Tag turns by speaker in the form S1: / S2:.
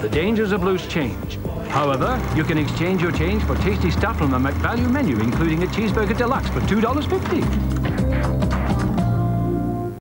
S1: The dangers of loose change. However, you can exchange your change for tasty stuff from the McValue menu, including a cheeseburger deluxe for $2.50.